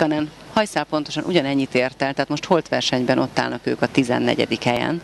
Ritkanen hajszál pontosan ugyanennyit ért el, tehát most holt versenyben ott állnak ők a 14. helyen.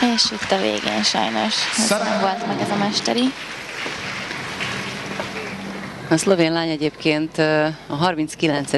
És itt a végén sajnos nem volt meg ez a mesteri. A szlovén lány egyébként a 39